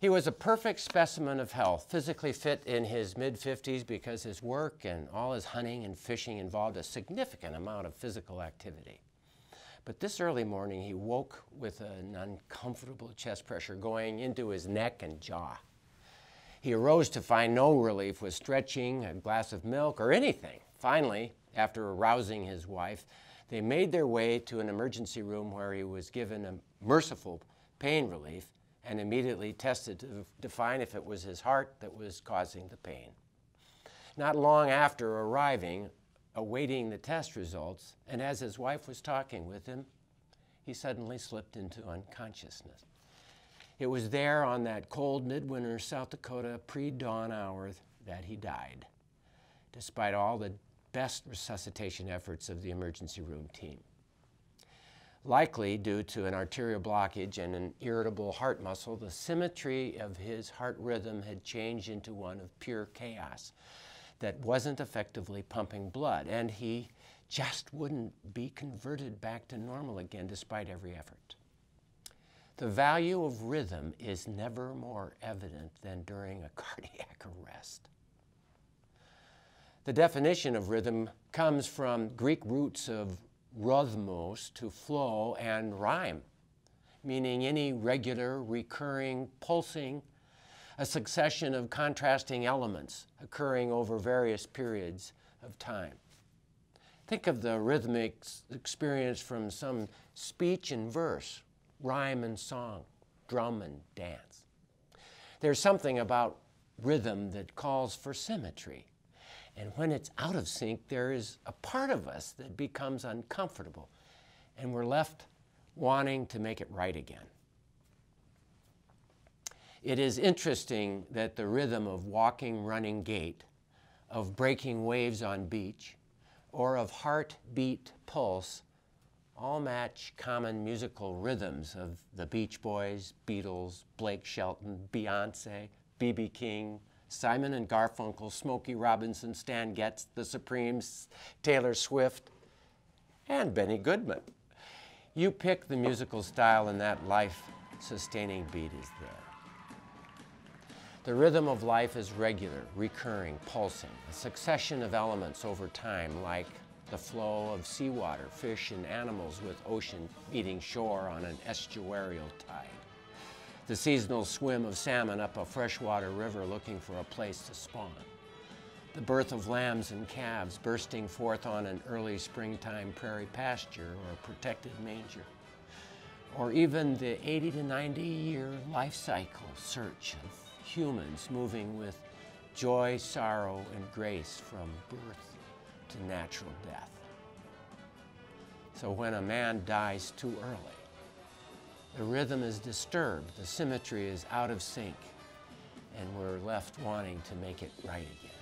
He was a perfect specimen of health, physically fit in his mid 50s because his work and all his hunting and fishing involved a significant amount of physical activity. But this early morning, he woke with an uncomfortable chest pressure going into his neck and jaw. He arose to find no relief with stretching, a glass of milk, or anything. Finally, after arousing his wife, they made their way to an emergency room where he was given a merciful pain relief and immediately tested to define if it was his heart that was causing the pain. Not long after arriving, awaiting the test results, and as his wife was talking with him, he suddenly slipped into unconsciousness. It was there on that cold midwinter South Dakota pre dawn hour that he died, despite all the best resuscitation efforts of the emergency room team. Likely due to an arterial blockage and an irritable heart muscle, the symmetry of his heart rhythm had changed into one of pure chaos that wasn't effectively pumping blood, and he just wouldn't be converted back to normal again despite every effort. The value of rhythm is never more evident than during a cardiac arrest. The definition of rhythm comes from Greek roots of rhythmos, to flow, and rhyme, meaning any regular, recurring, pulsing, a succession of contrasting elements occurring over various periods of time. Think of the rhythmic experience from some speech and verse, rhyme and song, drum and dance. There's something about rhythm that calls for symmetry. And when it's out of sync, there is a part of us that becomes uncomfortable, and we're left wanting to make it right again. It is interesting that the rhythm of walking, running gait, of breaking waves on beach, or of heartbeat pulse all match common musical rhythms of the Beach Boys, Beatles, Blake Shelton, Beyonce, B.B. King, Simon and Garfunkel, Smokey Robinson, Stan Getz, The Supremes, Taylor Swift, and Benny Goodman. You pick the musical style and that life sustaining beat is there. The rhythm of life is regular, recurring, pulsing, a succession of elements over time like the flow of seawater, fish, and animals with ocean meeting shore on an estuarial tide. The seasonal swim of salmon up a freshwater river looking for a place to spawn. The birth of lambs and calves bursting forth on an early springtime prairie pasture or a protected manger. Or even the 80 to 90 year life cycle search of humans moving with joy, sorrow, and grace from birth to natural death. So when a man dies too early, the rhythm is disturbed, the symmetry is out of sync, and we're left wanting to make it right again.